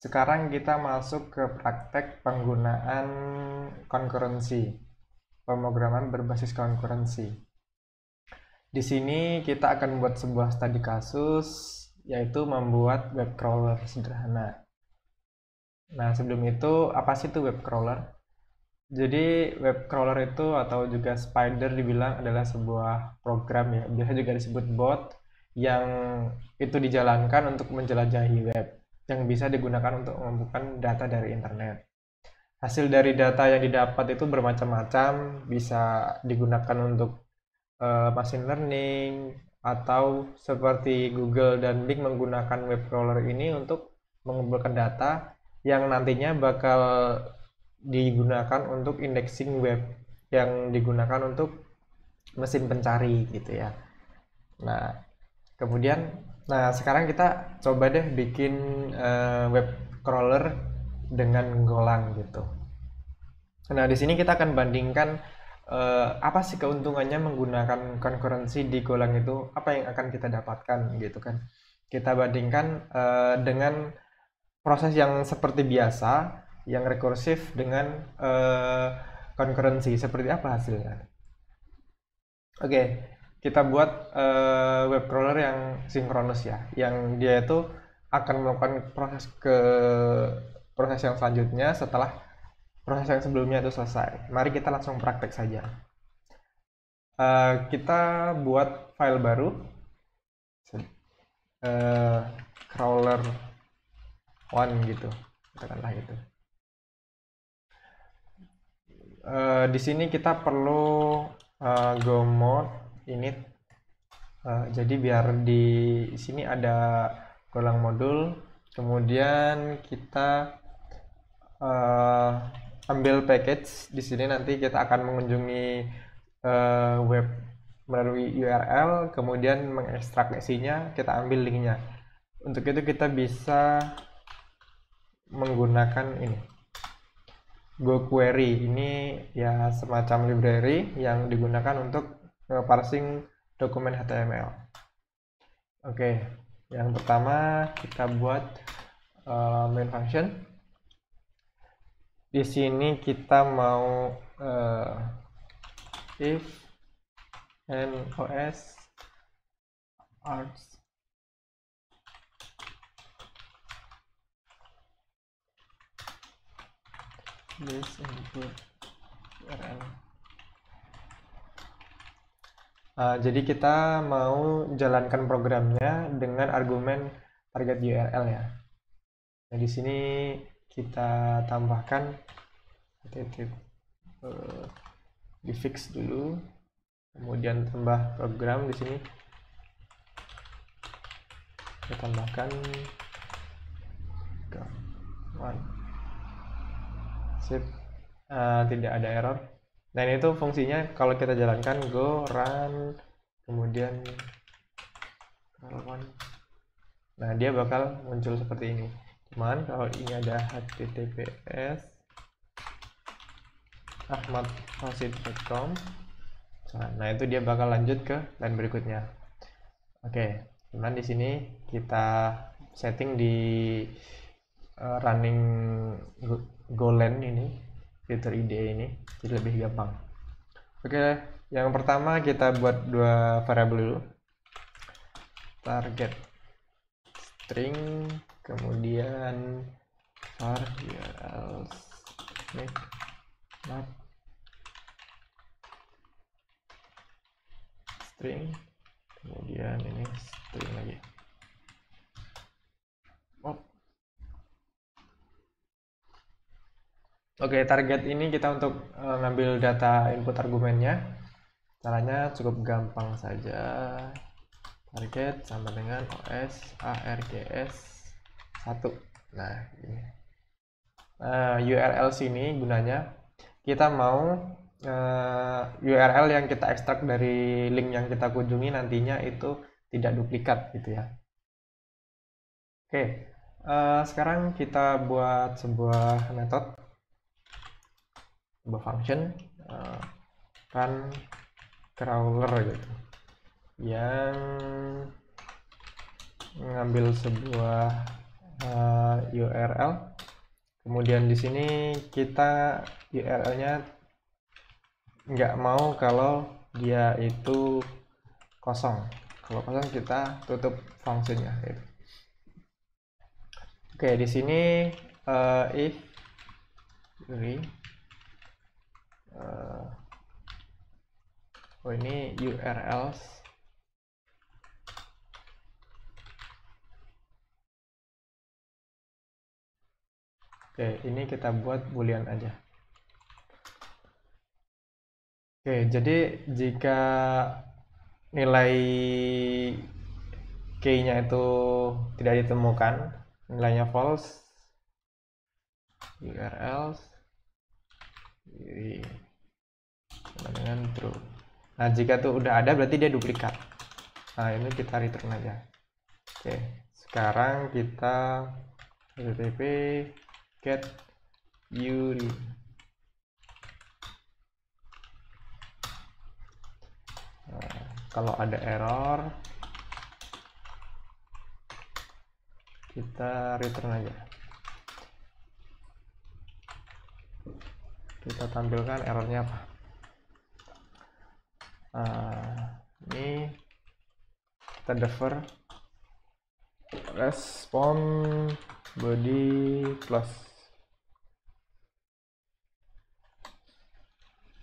sekarang kita masuk ke praktek penggunaan konkurensi, pemrograman berbasis konkurensi. Di sini kita akan membuat sebuah studi kasus, yaitu membuat web crawler sederhana. Nah, sebelum itu, apa sih itu web crawler? Jadi, web crawler itu atau juga spider dibilang adalah sebuah program ya, biasa juga disebut bot, yang itu dijalankan untuk menjelajahi web yang bisa digunakan untuk mengumpulkan data dari internet. Hasil dari data yang didapat itu bermacam-macam, bisa digunakan untuk uh, machine learning atau seperti Google dan Bing menggunakan web crawler ini untuk mengumpulkan data yang nantinya bakal digunakan untuk indexing web yang digunakan untuk mesin pencari gitu ya. Nah, kemudian Nah, sekarang kita coba deh bikin uh, web crawler dengan Golang gitu. Nah, di sini kita akan bandingkan uh, apa sih keuntungannya menggunakan konkurensi di Golang itu, apa yang akan kita dapatkan gitu kan. Kita bandingkan uh, dengan proses yang seperti biasa, yang rekursif dengan uh, seperti apa hasilnya. Oke, okay kita buat uh, web crawler yang sinkronus ya, yang dia itu akan melakukan proses ke proses yang selanjutnya setelah proses yang sebelumnya itu selesai. Mari kita langsung praktek saja. Uh, kita buat file baru, uh, crawler one gitu, katakanlah itu. Uh, di sini kita perlu uh, go mode init uh, jadi biar di sini ada golang modul kemudian kita uh, ambil package. Di sini nanti kita akan mengunjungi uh, web melalui URL kemudian mengekstrak isinya kita ambil linknya. Untuk itu kita bisa menggunakan ini Go Query. Ini ya semacam library yang digunakan untuk parsing dokumen HTML. Oke, yang pertama kita buat uh, main function. Di sini kita mau uh, if nos arts this input Uh, jadi kita mau jalankan programnya dengan argumen target URL ya. Nah di sini kita tambahkan titik uh, di fix dulu, kemudian tambah program di sini. Kita tambahkan one. Sip, uh, tidak ada error. Nah ini tuh fungsinya kalau kita jalankan go run kemudian run. Nah dia bakal muncul seperti ini. Cuman kalau ini ada https ahmadfasid.com nah itu dia bakal lanjut ke line berikutnya. Oke, cuman di sini kita setting di uh, running golan ini fitur ide ini jadi lebih gampang. Oke yang pertama kita buat dua variabel dulu. Target string kemudian var url map. String kemudian ini string lagi Oke, target ini kita untuk uh, ngambil data input argumennya. Caranya cukup gampang saja. Target sama dengan OS ARGS 1. Nah, ini. Nah, URL sini gunanya kita mau uh, eh, URL yang kita ekstrak dari link yang kita kunjungi nantinya itu tidak duplikat gitu ya. Oke, uh, sekarang kita buat sebuah metode function uh, run crawler gitu yang mengambil sebuah uh, URL kemudian di sini kita URL-nya nggak mau kalau dia itu kosong kalau kosong kita tutup fungsinya gitu. oke di sini uh, if ini uh, oh ini URLs Oke, ini kita buat boolean aja. Oke, jadi jika nilai key-nya itu tidak ditemukan, nilainya false, Sama dengan true. Nah, jika itu udah ada berarti dia duplikat. Nah, ini kita return aja. Oke, sekarang kita http get Yuri nah, kalau ada error kita return aja kita tampilkan errornya apa? Nah, ini kita defer respon body plus.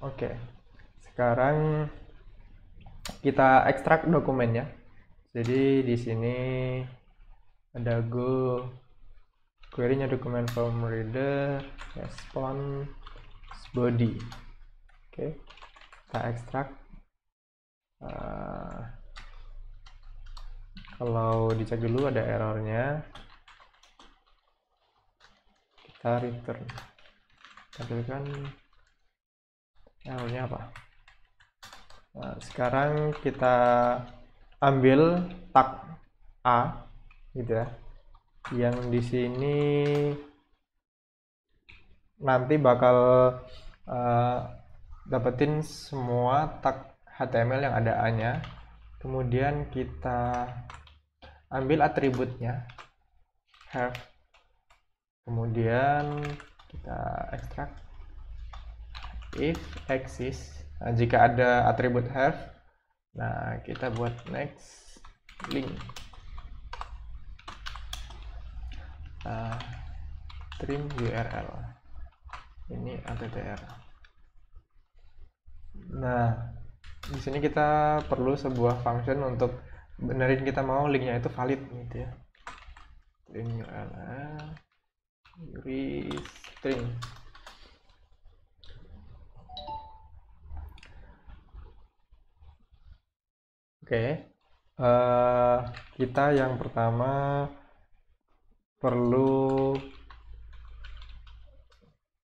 Oke, sekarang kita ekstrak dokumennya. Jadi di sini ada go query-nya dokumen form reader response body. Oke, kita ekstrak. Uh, kalau dicek dulu ada errornya, kita return. Tampilkan L-nya apa? Nah, sekarang kita ambil tag A gitu ya. Yang di sini nanti bakal uh, dapetin semua tag HTML yang ada A-nya. Kemudian kita ambil atributnya. Have. Kemudian kita ekstrak. If exists nah, jika ada atribut have nah kita buat next link. Uh, trim url ini attr nah di sini kita perlu sebuah function untuk benerin kita mau linknya itu valid gitu ya. Trim url string Oke, uh, kita yang pertama perlu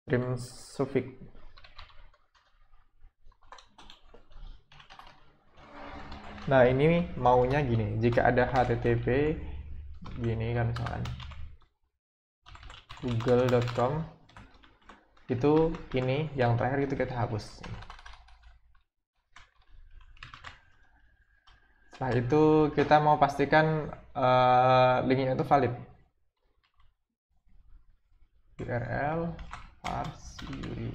trim suffix. Nah ini maunya gini, jika ada http gini kan misalkan google.com itu ini yang terakhir itu kita hapus. Setelah itu kita mau pastikan uh, linknya itu valid. URL parse URI.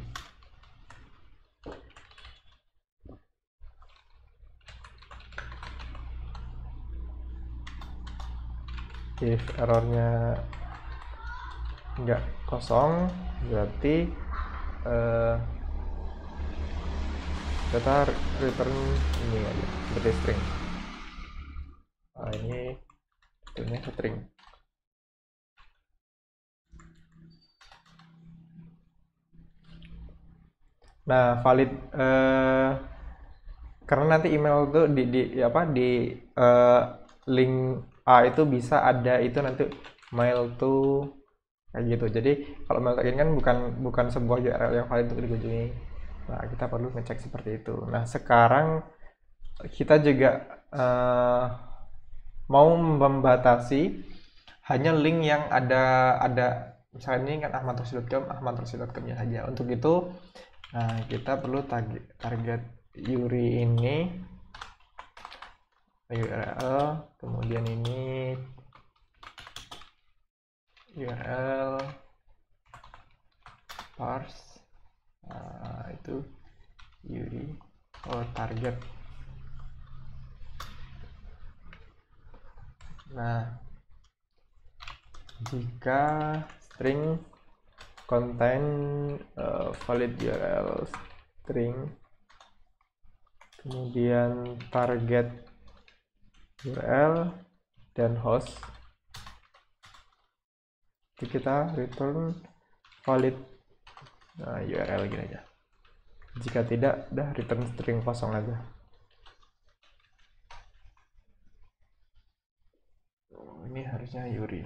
If errornya nggak kosong, berarti uh, kita return ini aja seperti string nah, ini tentunya string nah valid eh, karena nanti email tuh di, di apa di eh, link A itu bisa ada itu nanti mail tuh kayak gitu. Jadi kalau mail kayak kan bukan bukan sebuah URL yang valid untuk dikunjungi. Nah kita perlu ngecek seperti itu. Nah sekarang kita juga uh, mau membatasi hanya link yang ada ada misalnya ini kan ahmadrosi.com ahmadrosi.com-nya saja. Untuk itu nah kita perlu target Yuri ini URL kemudian ini URL parse nah, itu URI oh target. Nah jika string contain uh, valid URL string kemudian target URL dan host. Jadi kita return valid nah, URL gini aja. Jika tidak udah return string kosong aja. Oh, ini harusnya Yuri.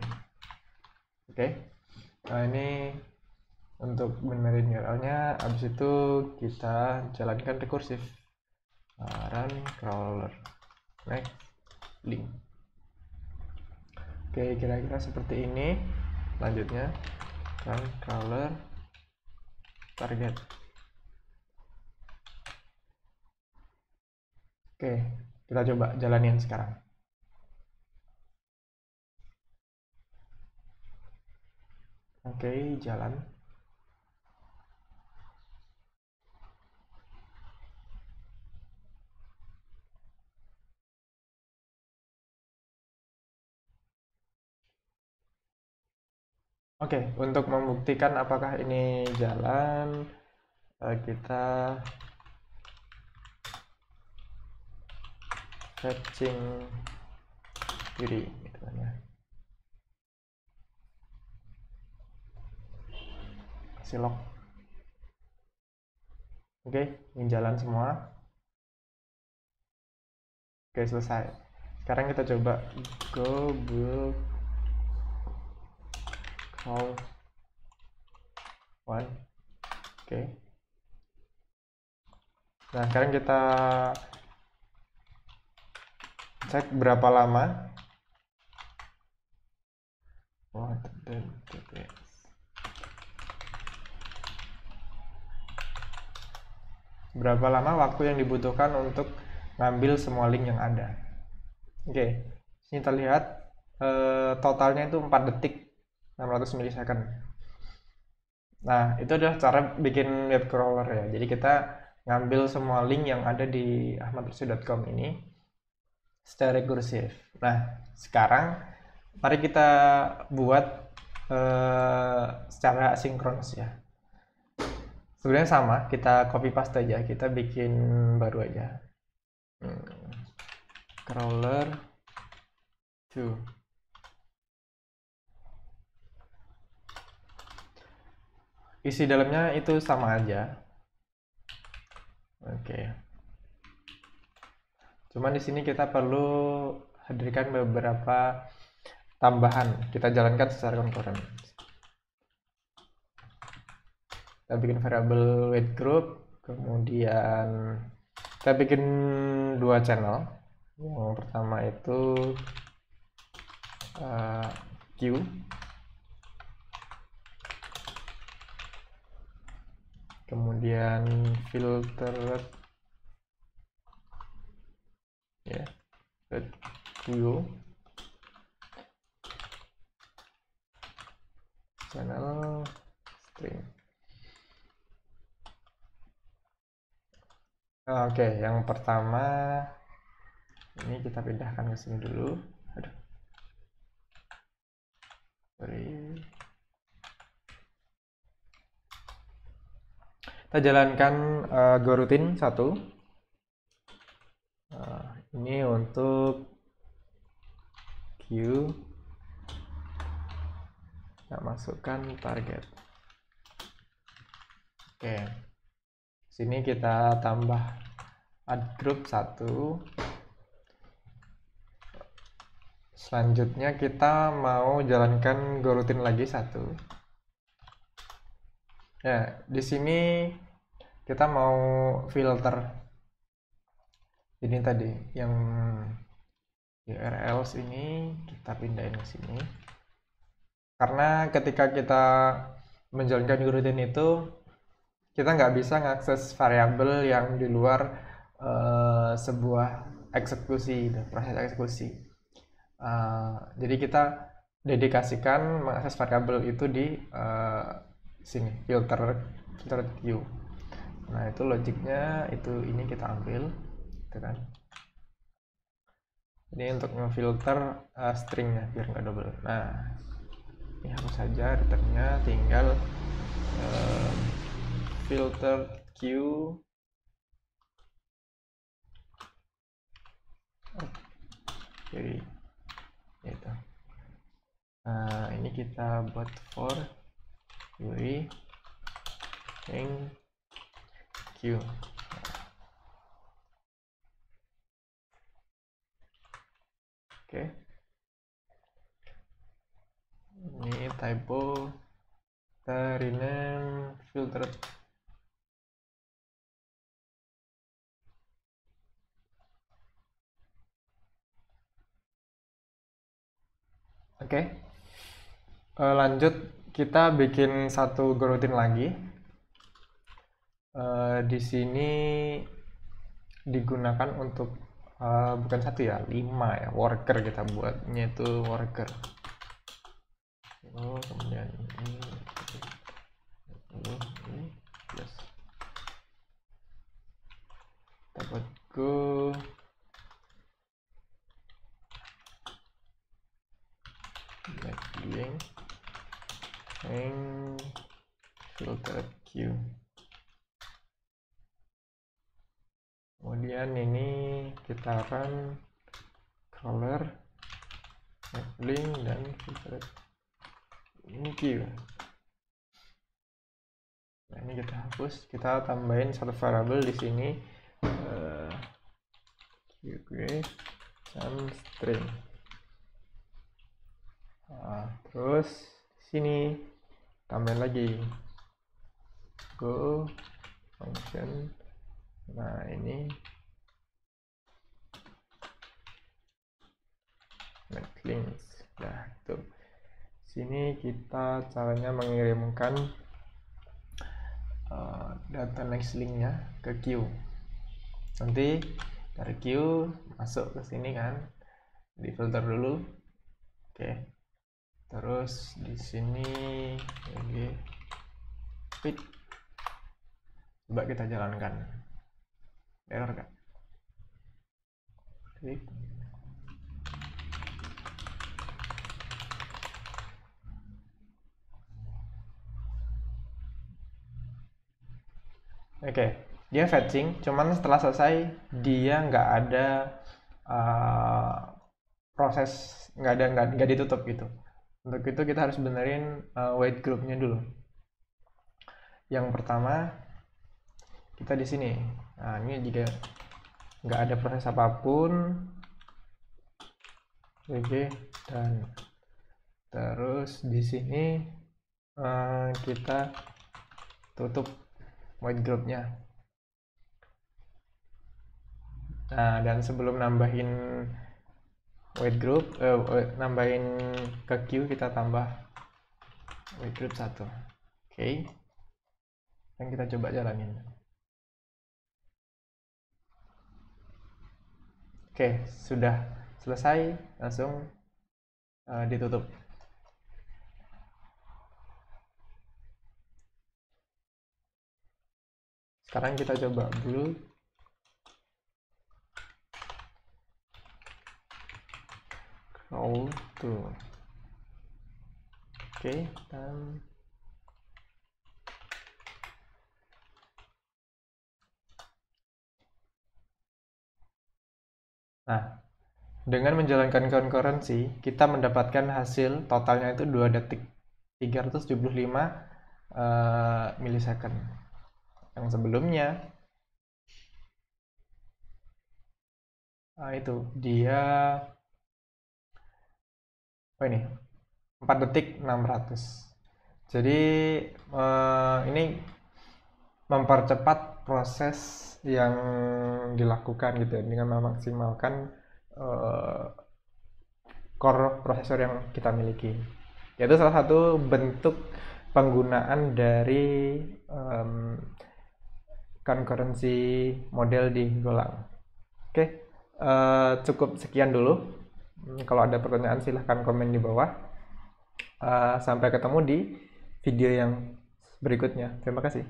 Oke. Okay. nah ini untuk benerin URL-nya habis itu kita jalankan rekursif. Nah, run crawler next link. Oke kira-kira seperti ini selanjutnya run crawler target. Oke kita coba jalanin sekarang. Oke jalan Oke, untuk membuktikan apakah ini jalan, eh, kita searching kiri gitu kan ya. Silok. Oke, ini jalan semua. Oke, selesai. Sekarang kita coba go build 0 1 oke okay. nah sekarang kita cek berapa lama. Oh, What the berapa lama waktu yang dibutuhkan untuk ngambil semua link yang ada? Oke okay. sini terlihat eh, totalnya itu 4 detik. 600 milisecond. Nah, itu adalah cara bikin web crawler ya. Jadi kita ngambil semua link yang ada di ahmadrusi.com ini secara rekursif. Nah, sekarang mari kita buat uh, secara sinkronus ya. Sebenarnya sama, kita copy paste aja, kita bikin baru aja. Hmm. Crawler 2 isi dalamnya itu sama aja. Oke. Cuman di sini kita perlu hadirkan beberapa tambahan. Kita jalankan secara konkuren kita bikin variabel weight group kemudian kita bikin dua channel. Yang pertama itu uh, Q kemudian filter. Ya view channel string oke okay, yang pertama ini kita pindahkan ke sini dulu kita jalankan uh, go rutin satu. Uh, ini untuk Q. Kita masukkan target. Oke. Sini kita tambah add group satu. Selanjutnya kita mau jalankan go rutin lagi satu. Ya di sini kita mau filter. Ini tadi yang URLs ini kita pindahin ke sini. Karena ketika kita menjalankan routine itu kita nggak bisa mengakses variabel yang di luar uh, sebuah eksekusi proses eksekusi. Uh, jadi kita dedikasikan mengakses variabel itu di uh, sini filter filter queue nah itu logiknya itu ini kita ambil gitu kan. Ini untuk ngefilter uh, stringnya biar nggak double. Nah ini harus saja returnnya tinggal uh, filter queue jadi itu nah ini kita buat for query yang oke ini typo kita rename filtered Oke, okay. uh, lanjut kita bikin satu goroutine lagi. Uh, di sini digunakan untuk uh, bukan satu ya, lima ya worker kita buatnya itu worker. Oh, kemudian ini, ini, ini, buat go. Link filter queue kemudian ini kita run crawler link dan filter. Queue nah ini kita hapus. Kita tambahin satu variable di sini uh, queue some string. Nah, terus sini tambahin lagi. Go function. Nah ini links nah itu. Sini kita caranya mengirimkan uh, data next linknya ke queue. Nanti dari queue masuk ke sini kan di filter dulu. Oke. Okay terus di sini ini fit coba kita jalankan. Error kan klik okay. dia fetching, cuman setelah selesai dia nggak ada uh, proses nggak ada nggak ditutup gitu. Untuk itu kita harus benerin uh, weight groupnya dulu. Yang pertama kita di sini. Nah ini juga nggak ada proses apa pun. Oke dan terus di sini uh, kita tutup weight groupnya. Nah dan sebelum nambahin weight group uh, nambahin ke Q kita tambah weight group satu oke okay. dan kita coba jalanin oke okay, sudah selesai langsung uh, ditutup sekarang kita coba blue roll to oke dan Nah, dengan menjalankan concurrency, kita mendapatkan hasil totalnya itu 2 detik 375 uh, milisecond. Yang sebelumnya. Nah itu. Dia oh ini? 4 detik 600 jadi uh, ini mempercepat proses yang dilakukan gitu ya dengan memaksimalkan uh, core prosesor yang kita miliki. Yaitu salah satu bentuk penggunaan dari um, concurrency model di Golang oke okay. uh, cukup sekian dulu kalau ada pertanyaan silahkan komen di bawah. Uh, sampai ketemu di video yang berikutnya. Terima kasih.